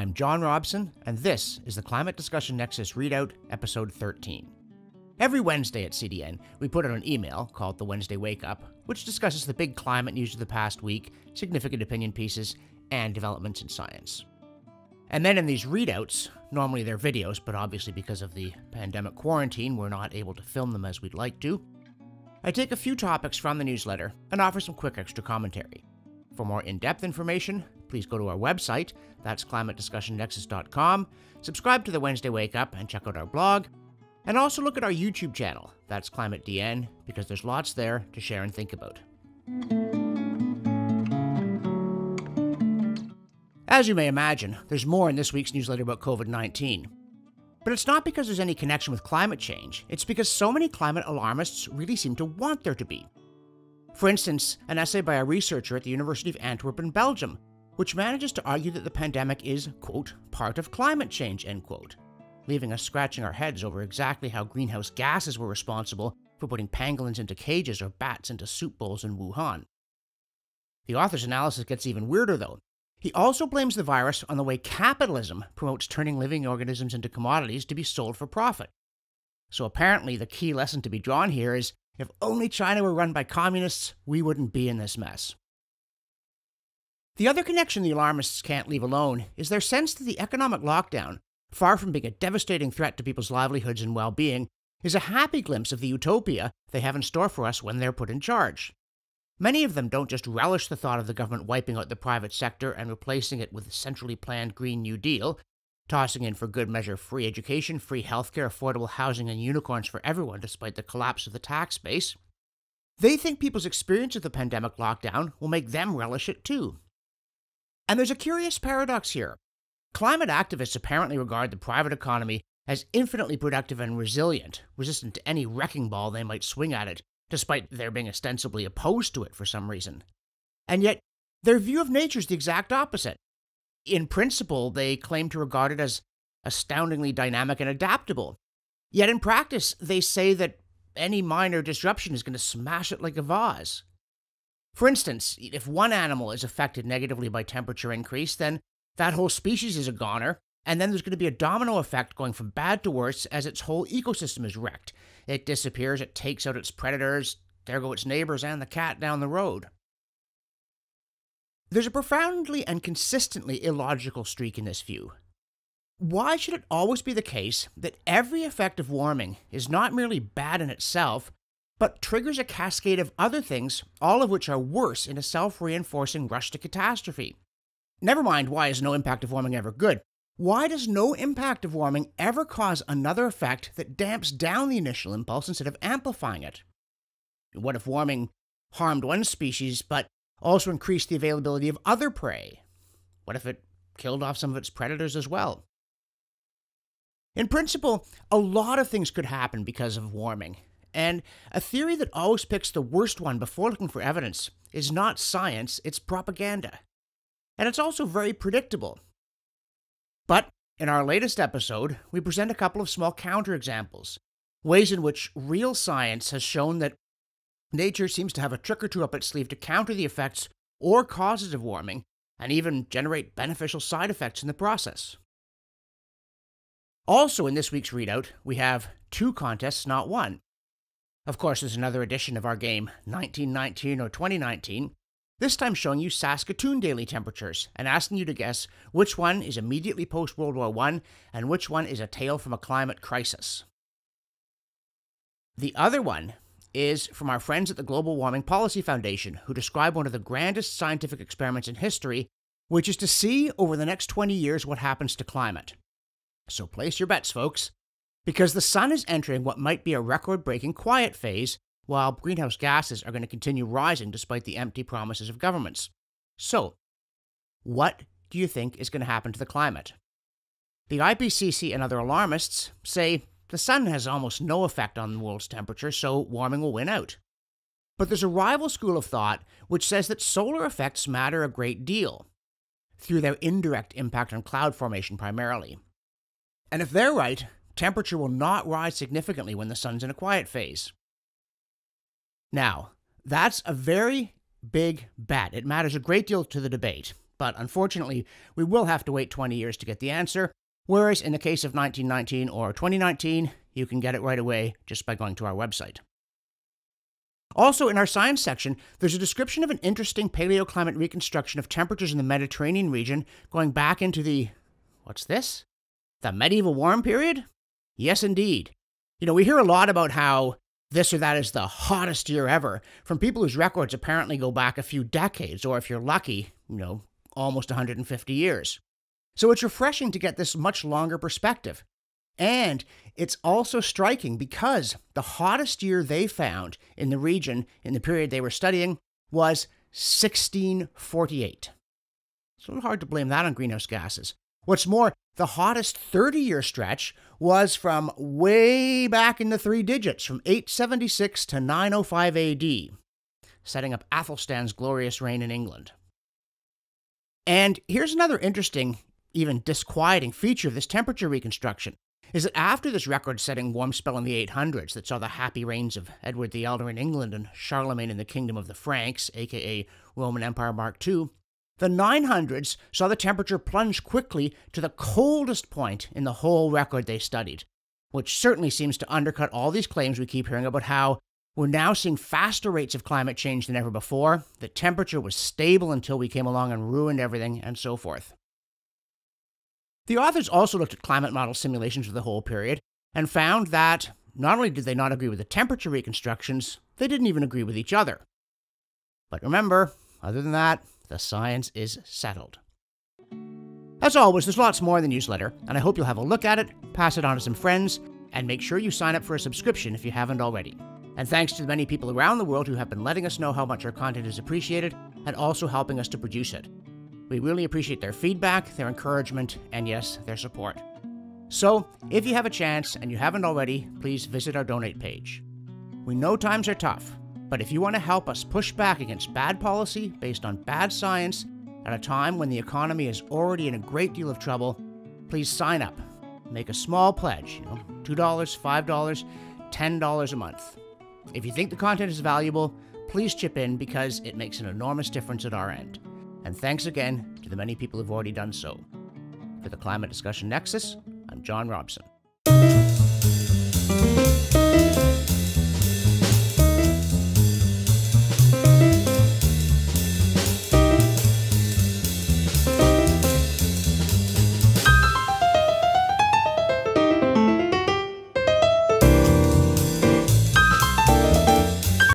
I'm John Robson, and this is the Climate Discussion Nexus Readout, Episode 13. Every Wednesday at CDN, we put out an email called the Wednesday Wake Up, which discusses the big climate news of the past week, significant opinion pieces, and developments in science. And then in these readouts, normally they're videos, but obviously because of the pandemic quarantine, we're not able to film them as we'd like to. I take a few topics from the newsletter and offer some quick extra commentary. For more in depth information, please go to our website, that's climatediscussionnexus.com, subscribe to the Wednesday Wake Up, and check out our blog. And also look at our YouTube channel, that's Climate DN, because there's lots there to share and think about. As you may imagine, there's more in this week's newsletter about COVID 19. But it's not because there's any connection with climate change, it's because so many climate alarmists really seem to want there to be. For instance, an essay by a researcher at the University of Antwerp in Belgium, which manages to argue that the pandemic is, quote, part of climate change, end quote, leaving us scratching our heads over exactly how greenhouse gases were responsible for putting pangolins into cages or bats into soup bowls in Wuhan. The author's analysis gets even weirder, though, he also blames the virus on the way capitalism promotes turning living organisms into commodities to be sold for profit. So apparently, the key lesson to be drawn here is if only China were run by communists, we wouldn't be in this mess. The other connection the alarmists can't leave alone is their sense that the economic lockdown, far from being a devastating threat to people's livelihoods and well being, is a happy glimpse of the utopia they have in store for us when they're put in charge. Many of them don't just relish the thought of the government wiping out the private sector and replacing it with a centrally planned Green New Deal, tossing in for good measure free education, free healthcare, affordable housing, and unicorns for everyone despite the collapse of the tax base. They think people's experience of the pandemic lockdown will make them relish it too. And there's a curious paradox here. Climate activists apparently regard the private economy as infinitely productive and resilient, resistant to any wrecking ball they might swing at it, despite their being ostensibly opposed to it for some reason. And yet, their view of nature is the exact opposite. In principle, they claim to regard it as astoundingly dynamic and adaptable. Yet in practice, they say that any minor disruption is going to smash it like a vase. For instance, if one animal is affected negatively by temperature increase, then that whole species is a goner, and then there's going to be a domino effect going from bad to worse as its whole ecosystem is wrecked. It disappears, it takes out its predators, there go its neighbors and the cat down the road. There's a profoundly and consistently illogical streak in this view. Why should it always be the case that every effect of warming is not merely bad in itself, but triggers a cascade of other things, all of which are worse in a self reinforcing rush to catastrophe? Never mind why is no impact of warming ever good. Why does no impact of warming ever cause another effect that damps down the initial impulse instead of amplifying it? What if warming harmed one species but also increased the availability of other prey? What if it killed off some of its predators as well? In principle, a lot of things could happen because of warming, and a theory that always picks the worst one before looking for evidence is not science, it's propaganda. And it's also very predictable. But in our latest episode, we present a couple of small counterexamples, ways in which real science has shown that nature seems to have a trick or two up its sleeve to counter the effects or causes of warming, and even generate beneficial side effects in the process. Also, in this week's readout, we have two contests, not one. Of course, there's another edition of our game, 1919 or 2019, this time showing you Saskatoon daily temperatures and asking you to guess which one is immediately post World War I and which one is a tale from a climate crisis. The other one is from our friends at the Global Warming Policy Foundation, who describe one of the grandest scientific experiments in history, which is to see over the next 20 years what happens to climate. So place your bets, folks, because the sun is entering what might be a record breaking quiet phase while greenhouse gases are going to continue rising despite the empty promises of governments. So, what do you think is going to happen to the climate? The IPCC and other alarmists say the sun has almost no effect on the world's temperature, so warming will win out. But there's a rival school of thought which says that solar effects matter a great deal, through their indirect impact on cloud formation primarily. And if they're right, temperature will not rise significantly when the sun's in a quiet phase. Now, that's a very big bet. It matters a great deal to the debate. but unfortunately, we will have to wait 20 years to get the answer. Whereas in the case of 1919 or 2019, you can get it right away just by going to our website. Also, in our science section, there's a description of an interesting paleoclimate reconstruction of temperatures in the Mediterranean region going back into the. What's this? The medieval warm period? Yes, indeed. You know, we hear a lot about how this or that is the hottest year ever from people whose records apparently go back a few decades, or if you're lucky, you know, almost 150 years. So it's refreshing to get this much longer perspective. And it's also striking because the hottest year they found in the region in the period they were studying was 1648. It's a little hard to blame that on greenhouse gases. What's more, the hottest 30 year stretch was from way back in the three digits, from 876 to 905 AD, setting up Athelstan's glorious reign in England. And here's another interesting, even disquieting feature of this temperature reconstruction is that after this record setting warm spell in the 800s that saw the happy reigns of Edward the Elder in England and Charlemagne in the Kingdom of the Franks, aka Roman Empire Mark II, the 900s saw the temperature plunge quickly to the coldest point in the whole record they studied, which certainly seems to undercut all these claims we keep hearing about how we're now seeing faster rates of climate change than ever before, the temperature was stable until we came along and ruined everything, and so forth. The authors also looked at climate model simulations for the whole period and found that not only did they not agree with the temperature reconstructions, they didn't even agree with each other. But remember, other than that, the science is settled. As always, there's lots more in the newsletter, and I hope you'll have a look at it, pass it on to some friends, and make sure you sign up for a subscription if you haven't already. And thanks to the many people around the world who have been letting us know how much our content is appreciated and also helping us to produce it. We really appreciate their feedback, their encouragement, and yes, their support. So, if you have a chance and you haven't already, please visit our donate page. We know times are tough, but if you want to help us push back against bad policy based on bad science at a time when the economy is already in a great deal of trouble, please sign up. Make a small pledge, you know, $2, $5, $10 a month. If you think the content is valuable, please chip in because it makes an enormous difference at our end. And thanks again to the many people who've already done so. For the Climate Discussion Nexus, I'm John Robson.